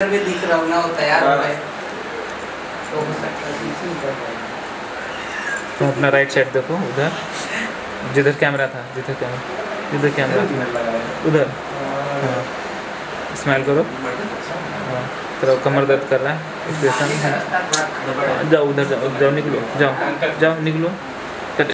भी दिख रहा हूँ ना वो तैयार हो हाँ। गए तो हो सकता है तुम तो अपना राइट साइड देखो उधर। जिधर कैमरा था जिधर कैमरा जिधर कैमरा था। उधर। हाँ।, हाँ। स्माइल करो। हाँ। तेरा कमर दर्द कर रहा है। एक्सप्रेशन हाँ, जाओ उधर जाओ जाओ निकलो। जाओ जाओ निकलो।